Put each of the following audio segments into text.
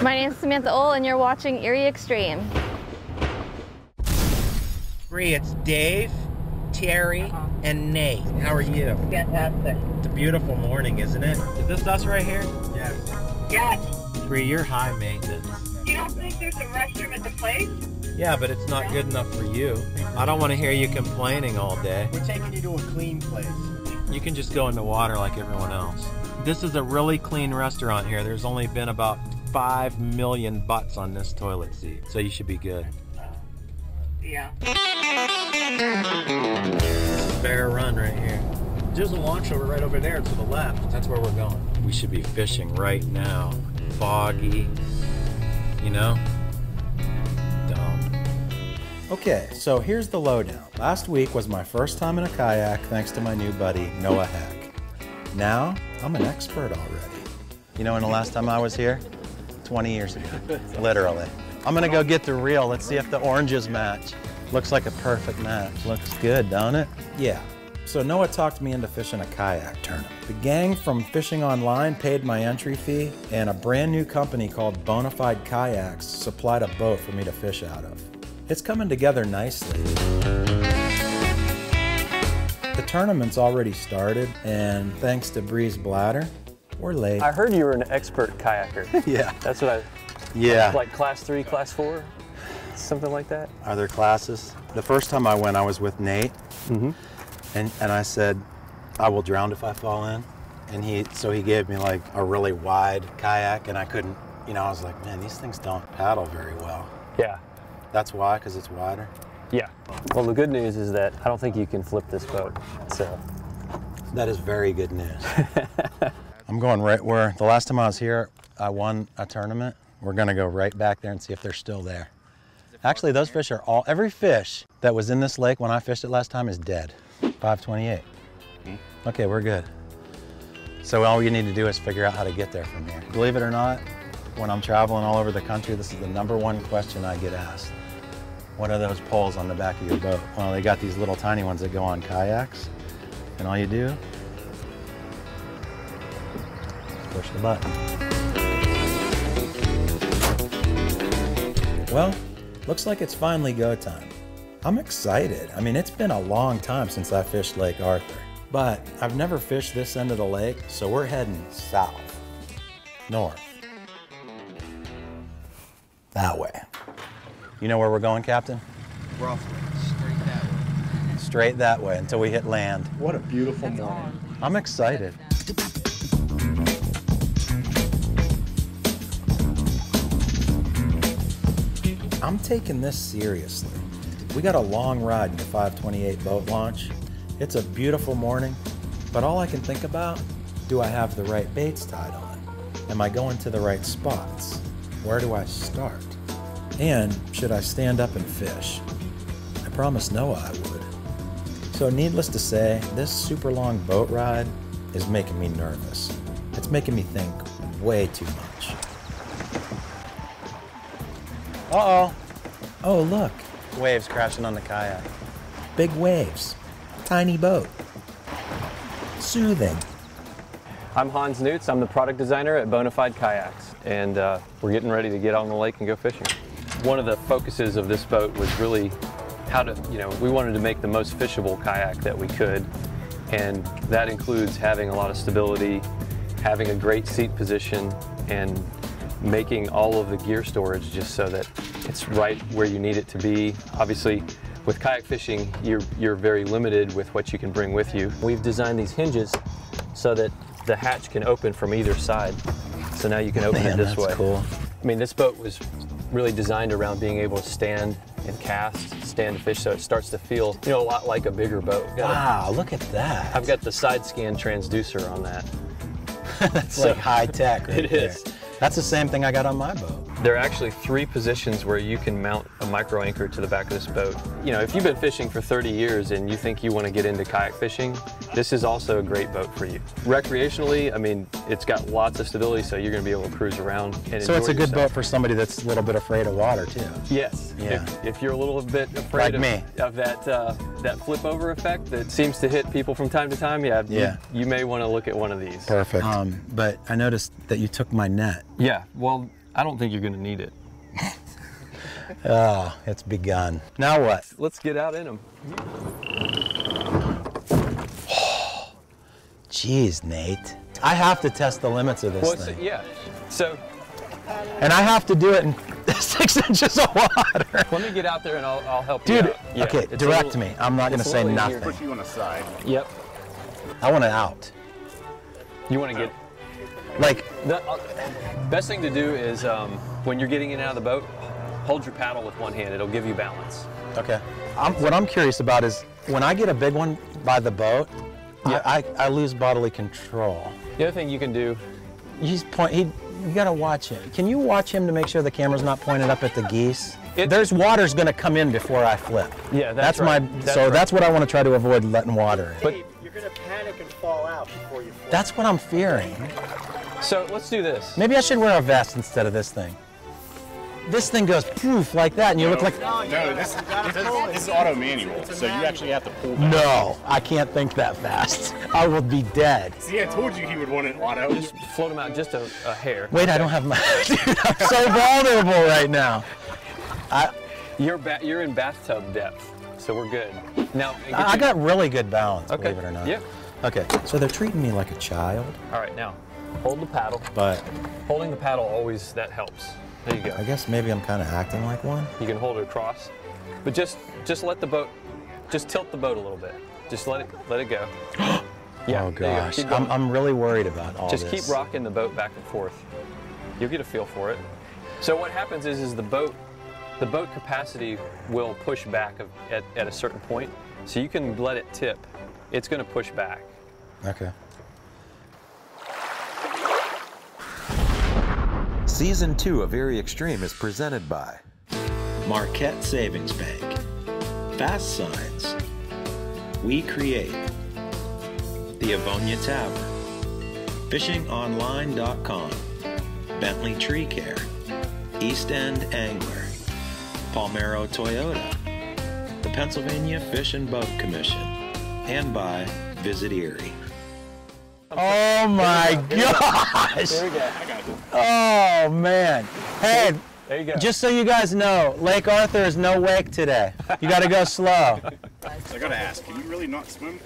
My name is Samantha Ohl, and you're watching Erie Extreme. Bree, it's Dave, Terry, uh-huh. and Nate. How are you? Fantastic. It's a beautiful morning, isn't it? Is this us right here? Yes. Yes. Bree, you're high maintenance. You don't think there's a restroom at the place? Yeah, but it's not good enough for you. I don't want to hear you complaining all day. We're taking you to a clean place. You can just go in the water like everyone else. This is a really clean restaurant here. There's only been about 5 million butts on this toilet seat, so you should be good. Yeah. Bear Run right here. There's a launch over right over there to the left. That's where we're going. We should be fishing right now. Foggy, you know? Okay, so here's the lowdown. Last week was my first time in a kayak thanks to my new buddy, Noah Heck. Now, I'm an expert already. You know when the last time I was here? 20 years ago, literally. I'm gonna go get the reel. Let's see if the oranges match. Looks like a perfect match. Looks good, don't it? Yeah. So Noah talked me into fishing a kayak tournament. The gang from Fishing Online paid my entry fee, and a brand new company called Bonafide Kayaks supplied a boat for me to fish out of. It's coming together nicely. The tournament's already started, and thanks to Bree's Bladder, we're late. I heard you were an expert kayaker. yeah. That's what I Yeah. like class three, class four, something like that. Are there classes? The first time I went, I was with Nate, Mhm. and, and I said, I will drown if I fall in. And he, so he gave me like a really wide kayak, and I couldn't, you know, I was like, man, these things don't paddle very well. Yeah. That's why, because it's wider. Yeah. Well, the good news is that I don't think you can flip this boat. So That is very good news. I'm going right where the last time I was here, I won a tournament. We're gonna go right back there and see if they're still there. Actually, those fish are all, every fish that was in this lake when I fished it last time is dead. 528. Hmm. Okay, we're good. So all you need to do is figure out how to get there from here. Believe it or not, when I'm traveling all over the country, this is the number one question I get asked. What are those poles on the back of your boat? Well, they got these little tiny ones that go on kayaks. And all you do is push the button. Well, looks like it's finally go time. I'm excited. I mean, it's been a long time since I fished Lake Arthur, but I've never fished this end of the lake, so we're heading south, north, that way. You know where we're going, Captain? Roughly. Straight that way. Straight that way until we hit land. What a beautiful morning. I'm excited. I'm taking this seriously. We got a long ride in the 528 boat launch. It's a beautiful morning, but all I can think about, do I have the right baits tied on? Am I going to the right spots? Where do I start? And should I stand up and fish? I promised Noah I would. So, needless to say, this super long boat ride is making me nervous. It's making me think way too much. Uh oh. Oh, look. Waves crashing on the kayak. Big waves. Tiny boat. Soothing. I'm Hans Newts. I'm the product designer at Bonafide Kayaks, and uh, we're getting ready to get on the lake and go fishing. One of the focuses of this boat was really how to, you know, we wanted to make the most fishable kayak that we could, and that includes having a lot of stability, having a great seat position, and making all of the gear storage just so that it's right where you need it to be. Obviously, with kayak fishing, you're, you're very limited with what you can bring with you. We've designed these hinges so that the hatch can open from either side. So now you can open Man, it this that's way. cool. I mean, this boat was really designed around being able to stand and cast, stand to fish, so it starts to feel, you know, a lot like a bigger boat. Got a- Wow, look at that. I've got the side scan transducer on that. That's So- like high tech right It there. is. That's the same thing I got on my boat. There are actually three positions where you can mount a micro anchor to the back of this boat. You know, if you've been fishing for 30 years and you think you want to get into kayak fishing, this is also a great boat for you. Recreationally, I mean, it's got lots of stability, so you're going to be able to cruise around and So it's a good yourself. boat for somebody that's a little bit afraid of water too. Yes. Yeah. If, if you're a little bit afraid Like of, me. of that uh, that flip over effect that seems to hit people from time to time, yeah, you- Yeah. you, may want to look at one of these. Perfect. Um, but I noticed that you took my net. Yeah. Well, I don't think you're going to need it. Oh, it's begun. Now what? Let's get out in them. Jeez, Nate. I have to test the limits of this Well, it's- thing. yeah. So And I have to do it in six inches of water. let me get out there and I'll, I'll help Dude, you out. Yeah, okay, direct little- me. I'm not going to say little easier. nothing. you on the side. Yep. I want it out. You want to get Like, The uh, best thing to do is um, when you're getting in and out of the boat, hold your paddle with one hand. It'll give you balance. okay. I'm, what I'm curious about is when I get a big one by the boat, Yeah. I, I, I lose bodily control. The other thing you can do, He's point. He, you gotta watch him. Can you watch him to make sure the camera's not pointed up at the geese? It- There's water's gonna come in before I flip. Yeah, that's my. right. That's so right. that's what I want to try to avoid letting water in. But- you're gonna panic and fall out before you. That's what I'm fearing. So let's do this. Maybe I should wear a vest instead of this thing. This thing goes poof like that, and you look like. No, this, this, this is auto manual, so you actually have to pull back. No, I can't think that fast. I will be dead. See, I told you he would want it auto. Just float them out just a, a hair. Wait, I don't have my. Dude, I'm so vulnerable right now. You're ba- you're in bathtub depth, so we're good. Now I I got really good balance, okay. believe it or not. Yeah. Okay. So they're treating me like a child, All right, now hold the paddle. but Holding the paddle always that helps. There you go. I guess maybe I'm kind of acting like one. You can hold it across, but just just let the boat, just tilt the boat a little bit. Just let it let it go. Yeah. oh you go. gosh, I'm, I'm really worried about all Just this. Just keep rocking the boat back and forth. You'll get a feel for it. So what happens is, is the boat, the boat capacity will push back at, at a certain point. So you can let it tip. It's going to push back. Okay. Season 2 of Erie Extreme is presented by Marquette Savings Bank, Fast Signs, We Create, The Avonia Tavern, FishingOnline.com, Bentley Tree Care, East End Angler, Palmero Toyota, the Pennsylvania Fish and Boat Commission, and by Visit Erie. Oh my gosh! There we go. Oh man! Hey, There you go. just so you guys know, Lake Arthur is no wake today. You got to go slow. I gotta ask, can you really not swim?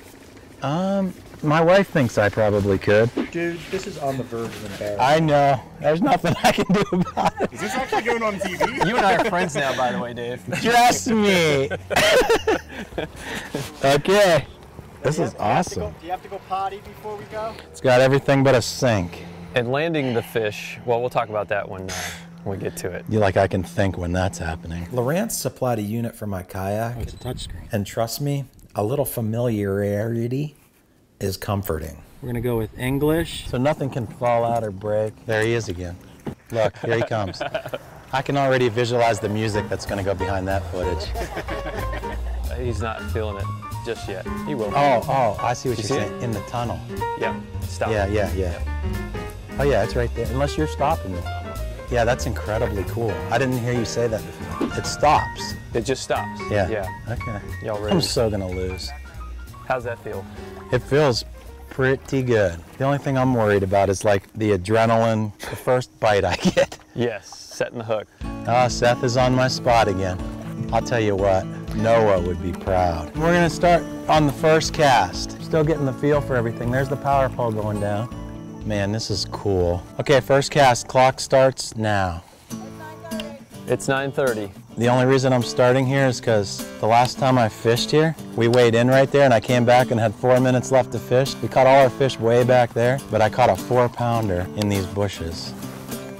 Um, my wife thinks I probably could. Dude, this is on the verge of embarrassment. I know. There's nothing I can do about it. Is this actually going on TV? you and I are friends now, by the way, Dave. Trust me. okay. This is awesome. Do you have to go potty before we go? It's got everything but a sink. And landing the fish. Well, we'll talk about that when, uh, when we get to it. You like I can think when that's happening. Lowrance supplied a unit for my kayak. It's a touchscreen. And trust me, a little familiarity is comforting. We're gonna go with English. So nothing can fall out or break. There he is again. Look, here he comes. I can already visualize the music that's going to go behind that footage. He's not feeling it just yet. He will. Oh, oh, I see what You you're see it? saying. In the tunnel. Yeah. Stop. Yeah, yeah, yeah. Oh, yeah, it's right there. Unless you're stopping me. Yeah, that's incredibly cool. I didn't hear you say that before. It stops. It just stops. Yeah. Yeah. Okay. Y'all ready? I'm so going to lose. How's that feel? It feels pretty good. The only thing I'm worried about is like the adrenaline, the first bite I get. Yes. Setting the hook. Ah, Seth is on my spot again. I'll tell you what, Noah would be proud. We're gonna start on the first cast. Still getting the feel for everything. There's the power pole going down. Man, this is cool. Okay, first cast, clock starts now. It's 9:30. The only reason I'm starting here is because the last time I fished here, we weighed in right there and I came back and had four minutes left to fish. We caught all our fish way back there, but I caught a four pounder in these bushes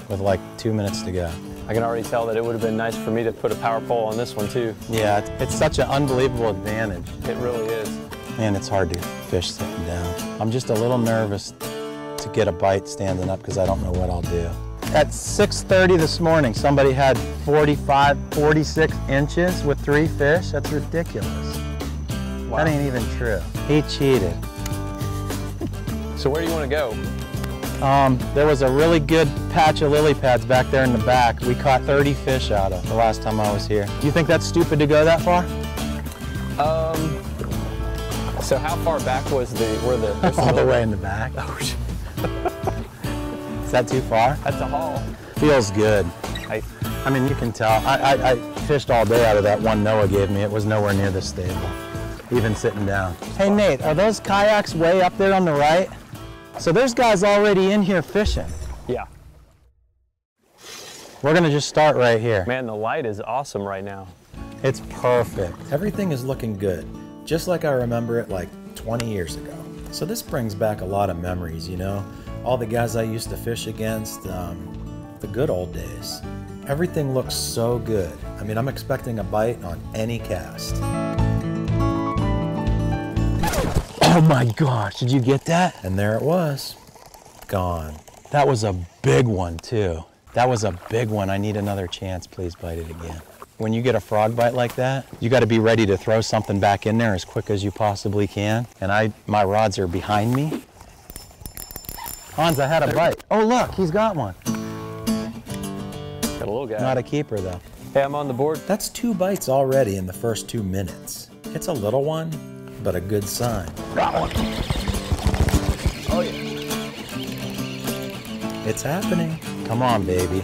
with like two minutes to go. I can already tell that it would have been nice for me to put a power pole on this one too. Yeah, it's, such an unbelievable advantage. It really is. Man, it's hard to fish sitting down. I'm just a little nervous to get a bite standing up because I don't know what I'll do. At 6.30 this morning, somebody had 45, 46 inches with three fish. That's ridiculous. That ain't even true. He cheated. So where do you want to go? Um, there was a really good patch of lily pads back there in the back. We caught 30 fish out of the last time I was here. Do you think that's stupid to go that far? Um, so how far back was the, where the? All the way in the back. Oh, Is that too far? That's a haul. Feels good. I, I mean, you can tell. I, I, I fished all day out of that one Noah gave me. It was nowhere near the stable, even sitting down. Hey, Nate, are those kayaks way up there on the right? So there's guys already in here fishing. yeah. We're gonna just start right here. Man, the light is awesome right now. It's perfect. Everything is looking good, just like I remember it like 20 years ago. So this brings back a lot of memories, you know? All the guys I used to fish against, um, the good old days. Everything looks so good. I mean, I'm expecting a bite on any cast. Oh my gosh, did you get that? And there it was, gone. That was a big one too. That was a big one. I need another chance. Please bite it again. When you get a frog bite like that, you got to be ready to throw something back in there as quick as you possibly can. And I, my rods are behind me. Hans, I had a bite. Oh look, he's got one. Got a little guy. Not a keeper though. hey, I'm on the board. That's two bites already in the first two minutes. It's a little one, but a good sign. Oh yeah. It's happening. Come on, baby.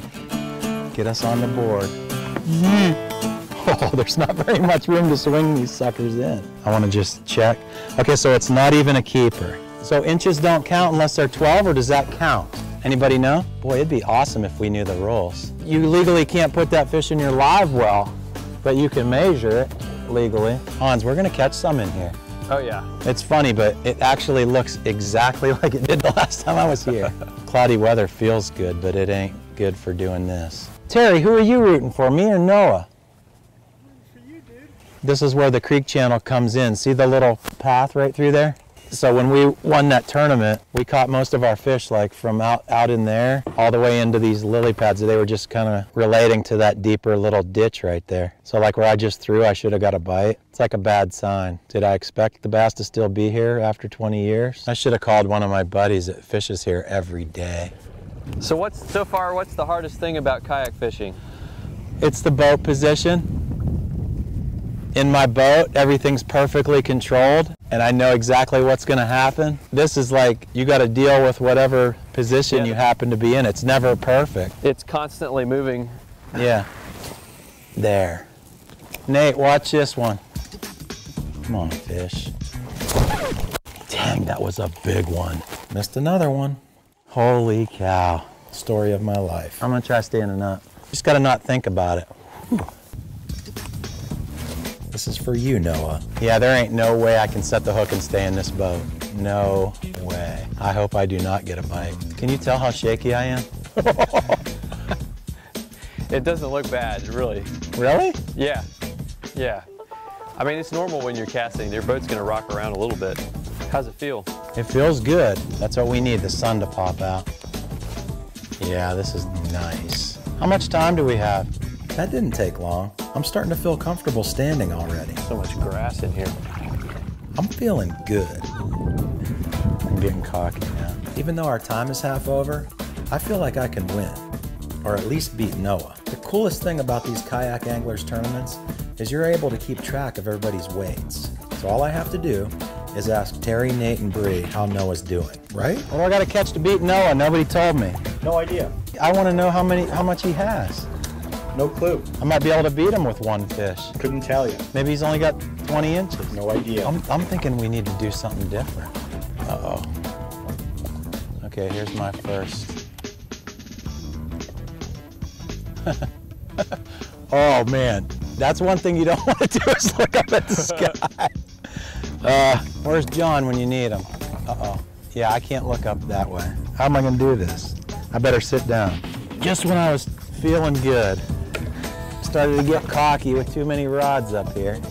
Get us on the board. Mm-hmm. Oh, there's not very much room to swing these suckers in. I want to just check. Okay, so it's not even a keeper. So inches don't count unless they're 12, or does that count? Anybody know? Boy, it'd be awesome if we knew the rules. You legally can't put that fish in your live well, but you can measure it legally. Hans, we're gonna catch some in here. Oh yeah. It's funny, but it actually looks exactly like it did the last time I was here. Cloudy weather feels good, but it ain't good for doing this. Terry, who are you rooting for, me or Noah? This is where the creek channel comes in. See the little path right through there? So when we won that tournament, we caught most of our fish like from out, out in there all the way into these lily pads. They were just kind of relating to that deeper little ditch right there. So like where I just threw, I should have got a bite. It's like a bad sign. Did I expect the bass to still be here after 20 years? I should have called one of my buddies that fishes here every day. So what's so far? What's the hardest thing about kayak fishing? It's the boat position. In my boat, everything's perfectly controlled and I know exactly what's going to happen. This is like you got to deal with whatever position Yeah. you happen to be in. It's never perfect. It's constantly moving. Yeah. There. Nate, watch this one. Come on, fish. Dang, that was a big one. Missed another one. Holy cow. Story of my life. I'm gonna try standing up. Just gotta not think about it. This is for you, Noah. Yeah, there ain't no way I can set the hook and stay in this boat. No way. I hope I do not get a bite. Can you tell how shaky I am? It doesn't look bad, really. Really? Yeah. Yeah. I mean, it's normal when you're casting. Your boat's gonna rock around a little bit. How's it feel? It feels good. That's what we need, the sun to pop out. Yeah, this is nice. How much time do we have? That didn't take long. I'm starting to feel comfortable standing already. So much grass in here. I'm feeling good. I'm getting cocky now. Even though our time is half over, I feel like I can win, or at least beat Noah. The coolest thing about these kayak anglers tournaments is you're able to keep track of everybody's weights. So all I have to do is ask Terry, Nate, and Bree how Noah's doing, right? What do I got to catch to beat Noah? Nobody told me. No idea. I want to know how many, how much he has. No clue. I might be able to beat him with one fish. Couldn't tell you. Maybe he's only got 20 inches. No idea. I'm, I'm thinking we need to do something different. Uh oh. Okay, here's my first. oh man, that's one thing you don't want to do is look up at the sky. Uh, where's John when you need him? Uh oh. Yeah, I can't look up that way. How am I gonna do this? I better sit down. Just when I was feeling good, started to get cocky with too many rods up here.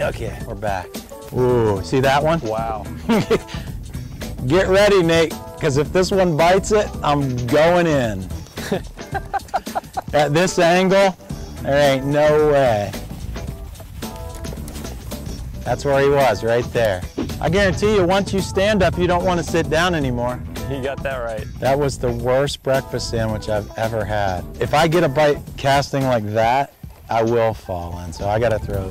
Okay, we're back. Ooh, see that one? Wow. Get ready, Nate, because if this one bites it, I'm going in. At this angle, there ain't no way. That's where he was, right there. I guarantee you, once you stand up, you don't want to sit down anymore. You got that right. That was the worst breakfast sandwich I've ever had. If I get a bite casting like that, I will fall in, so I gotta throw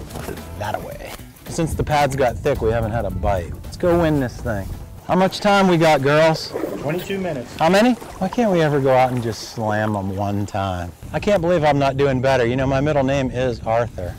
that away. Since the pads got thick, we haven't had a bite. Let's go win this thing. How much time we got, girls? 22 minutes. How many? Why can't we ever go out and just slam them one time? I can't believe I'm not doing better. You know, my middle name is Arthur.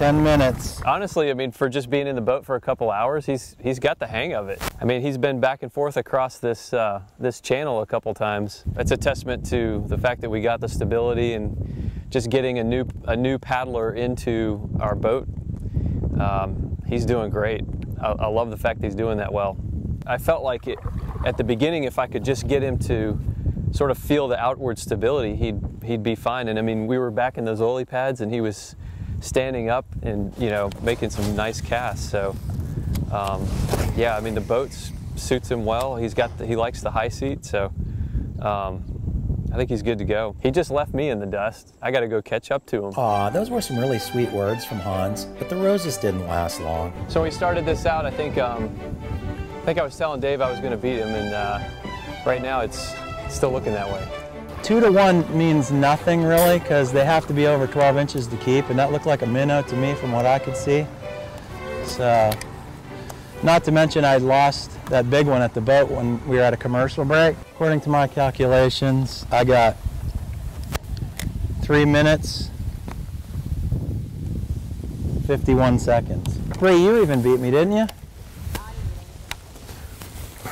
Ten minutes. Honestly, I mean, for just being in the boat for a couple hours, he's he's got the hang of it. I mean, he's been back and forth across this uh, this channel a couple times. That's a testament to the fact that we got the stability and just getting a new a new paddler into our boat. Um, he's doing great. I, I love the fact he's doing that well. I felt like it at the beginning, if I could just get him to sort of feel the outward stability, he'd he'd be fine. And I mean, we were back in those lily pads, and he was standing up and you know making some nice casts. So um, yeah, I mean the boat suits him well. He's got the, he likes the high seat, so um, I think he's good to go. He just left me in the dust. I got to go catch up to him. Aw, those were some really sweet words from Hans, but the roses didn't last long. So we started this out. I think um, I think I was telling Dave I was going to beat him, and uh, right now it's still looking that way. Two to one means nothing really because they have to be over 12 inches to keep, and that looked like a minnow to me from what I could see. So, not to mention I lost that big one at the boat when we were at a commercial break. According to my calculations, I got three minutes, 51 seconds. Bree, you even beat me, didn't you?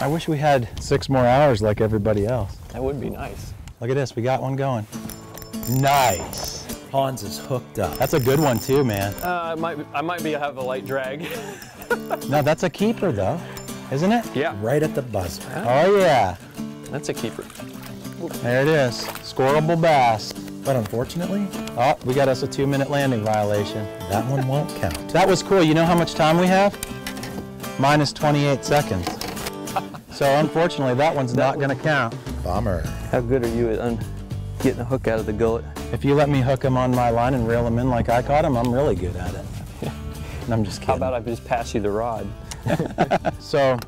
I wish we had six more hours like everybody else. That would be nice. Look at this, we got one going. Nice. Hans is hooked up. That's a good one too, man. Uh, I might I might be have a light drag. No, that's a keeper though, isn't it? yeah, Right at the buzzer. Oh yeah. that's a keeper. There it is. Scoreable bass. But unfortunately, oh, we got us a two minute landing violation. That one won't count. That was cool. You know how much time we have? Minus 28 seconds. So unfortunately, that one's not gonna count. Bummer. How good are you at un- getting a hook out of the gullet? If you let me hook him on my line and reel him in like I caught him, I'm really good at it. And I'm just kidding. How about I just pass you the rod? So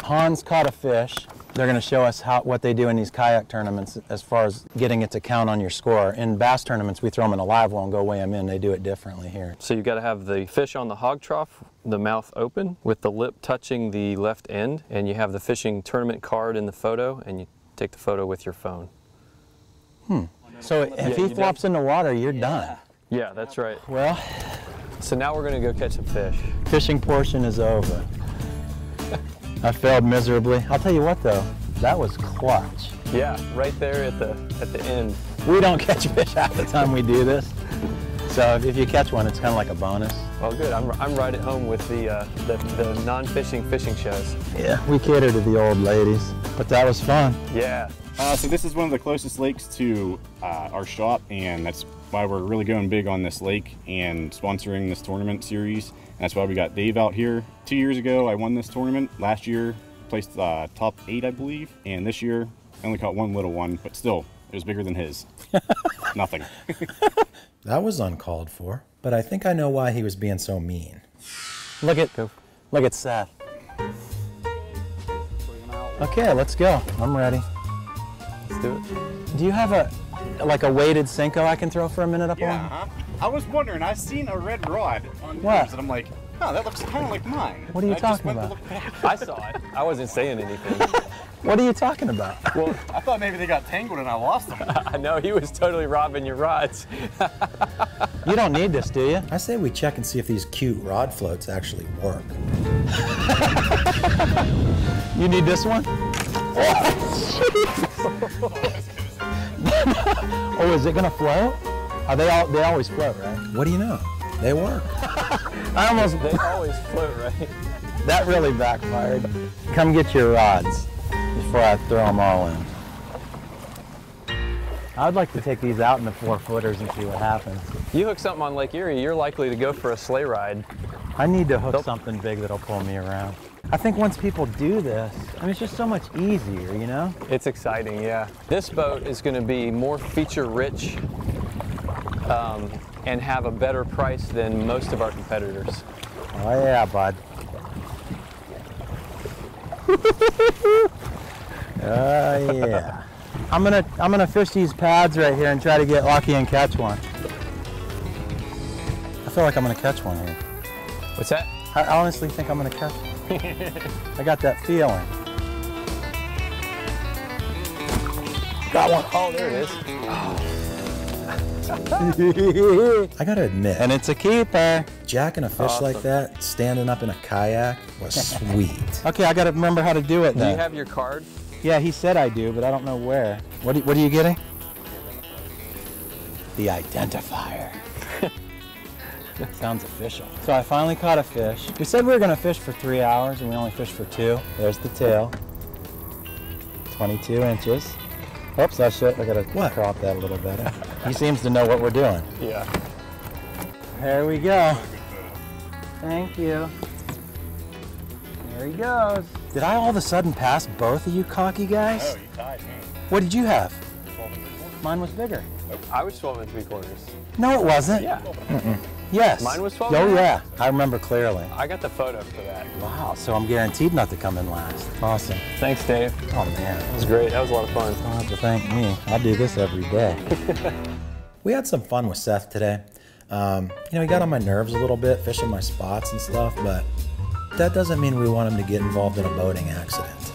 Hans caught a fish. They're going to show us how what they do in these kayak tournaments as far as getting it to count on your score. In bass tournaments, we throw them in a live well and go weigh them in. They do it differently here. So you got to have the fish on the hog trough, the mouth open, with the lip touching the left end, and you have the fishing tournament card in the photo, and you take the photo with your phone. Hmm. So if you he did. flops in the water, you're done. Yeah, that's right. Well, So now we're gonna go catch some fish. fishing portion is over. I failed miserably. I'll tell you what though, that was clutch. Yeah, right there at the at the end. We don't catch fish half the time we do this. So if you catch one, it's kind of like a bonus. Well, good. I'm, I'm right at home with the uh, the, the non-fishing fishing shows. Yeah, we cater to the old ladies, but that was fun. Yeah. Uh, so this is one of the closest lakes to uh, our shop, and that's why we're really going big on this lake and sponsoring this tournament series. And that's why we got Dave out here. Two years ago, I won this tournament. Last year, placed uh, top eight, I believe, and this year, I only caught one little one, but still, it was bigger than his. Nothing. That was uncalled for, but I think I know why he was being so mean. Look at look at Seth. Okay, let's go. I'm ready. Let's do it. Do you have a like a weighted Senko I can throw for a minute up Yeah, on? huh? I was wondering. I've seen a red rod on What? yours, and I'm like, huh, that looks kind of like mine. What are you And I talking went about? I saw it. I wasn't saying anything. What are you talking about? Well, I thought maybe they got tangled and I lost them. I know he was totally robbing your rods. You don't need this, do you? I say we check and see if these cute rod floats actually work. you need this one? oh, is it gonna float? Are they all? They always float, right? What do you know? They work. I almost. They always float, right? That really backfired. Come get your rods before I throw them all in. I'd like to take these out in the four footers and see what happens. You hook something on Lake Erie, you're likely to go for a sleigh ride. I need to hook something big that'll pull me around. I think once people do this, I mean, it's just so much easier, you know? It's exciting, yeah. This boat is going to be more feature rich um, and have a better price than most of our competitors. Oh yeah, bud. Oh yeah. I'm gonna I'm gonna fish these pads right here and try to get lucky and catch one. I feel like I'm gonna catch one here. What's that? I honestly think I'm gonna catch one. I got that feeling. Got one. Oh, there it is. I gotta admit, and it's a keeper. Jacking a fish Awesome. like that, standing up in a kayak, was sweet. okay, I gotta remember how to do it now. Do you have your card? Yeah, he said I do, but I don't know where. What, what are you getting? The identifier. Sounds official. So I finally caught a fish. We said we were gonna fish for three hours and we only fished for two. There's the tail. 22 inches. Oops, I should, I gotta crop that a little better. he seems to know what we're doing. Yeah. There we go. Thank you. There he goes. Did I all of a sudden pass both of you cocky guys? Oh, you tied me. What did you have? Mine was bigger. I was 12 and three quarters. No, it wasn't. Yeah. Mm-mm. Yes. Mine was 12 Oh, and yeah. I remember clearly. I got the photo for that. Wow. So I'm guaranteed not to come in last. Awesome. Thanks, Dave. Oh, man. It was great. That was a lot of fun. Don't have to thank me. I do this every day. we had some fun with Seth today. Um, you know, he got on my nerves a little bit, fishing my spots and stuff, but that doesn't mean we want him to get involved in a boating accident.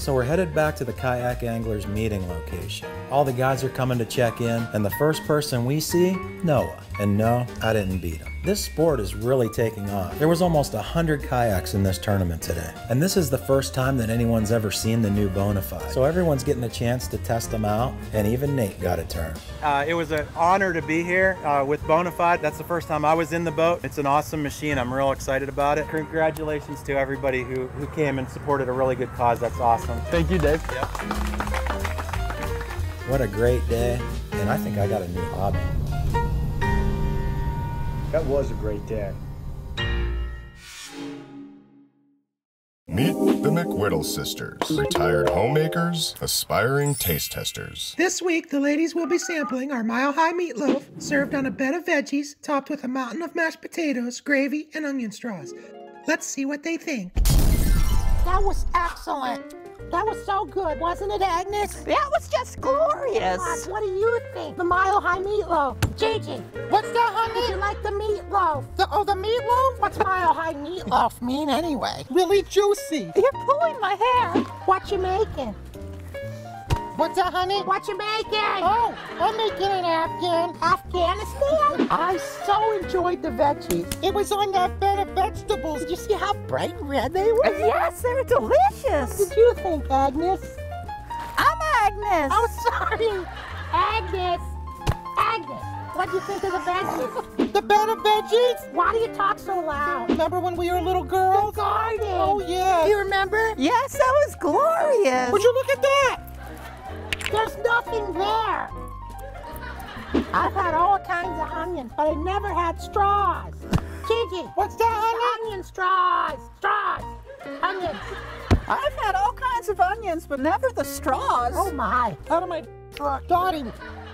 So we're headed back to the kayak anglers meeting location. All the guys are coming to check in, and the first person we see, Noah. And no, I didn't beat him. This sport is really taking off. There was almost 100 kayaks in this tournament today. And this is the first time that anyone's ever seen the new Bonafide. So everyone's getting a chance to test them out, and even Nate got a turn. Uh, it was an honor to be here uh, with Bonafide. That's the first time I was in the boat. It's an awesome machine. I'm real excited about it. Congratulations to everybody who, who came and supported a really good cause. That's awesome. Thank you, Dave. Yep. What a great day. And I think I got a new hobby. That was a great day. Meet the McWhittle sisters, retired homemakers, aspiring taste testers. This week, the ladies will be sampling our mile high meatloaf served on a bed of veggies topped with a mountain of mashed potatoes, gravy, and onion straws. Let's see what they think. That was excellent. That was so good, wasn't it, Agnes? That was just glorious. Oh, God, what do you think? The Mile High Meatloaf. Gigi, what's that, honey? Did you like the meatloaf? The, oh, the meatloaf? What's Mile High Meatloaf mean anyway? Really juicy. You're pulling my hair. What you making? What's that, honey? What you making? Oh, I'm making an Afghan. Afghanistan? I so enjoyed the veggies. It was on that bed of vegetables. Did you see how bright red they were? Yes, they were delicious. What did you think, Agnes? I'm Agnes. Oh, sorry. Agnes. Agnes. What do you think of the veggies? The bed of veggies? Why do you talk so loud? Remember when we were little girls? The garden. Oh, yeah. You remember? Yes, that was glorious. Would you look at that? There's nothing there. I've had all kinds of onions, but I never had straws. Gigi, what's that? Onion straws. Straws. Onions. I've had all kinds of onions, but never the straws. Oh, my. Out of my truck. Dottie,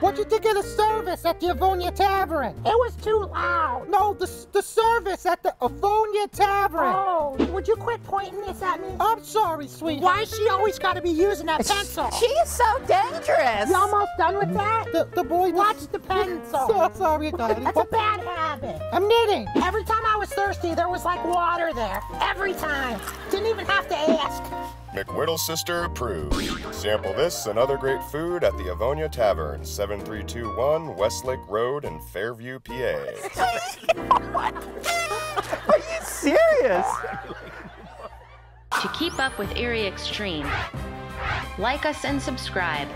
what'd you think of the service at the Avonia Tavern? It was too loud. No, the, the service at the Avonia Tavern. Oh, would you quit pointing this at me? I'm sorry, sweetie. Why is she always got to be using that pencil? She's so dangerous. You almost done with that? The, the boy Watch the pencil. So sorry, Dottie. That's a bad habit. I'm knitting. Every time I was thirsty, there was like water there. Every time. Didn't even have to ask. McWhittle sister approved. Sample this and other great food at the Avonia Tavern, 7321 Westlake Road in Fairview, PA. Are you serious? To keep up with Erie Extreme, like us and subscribe.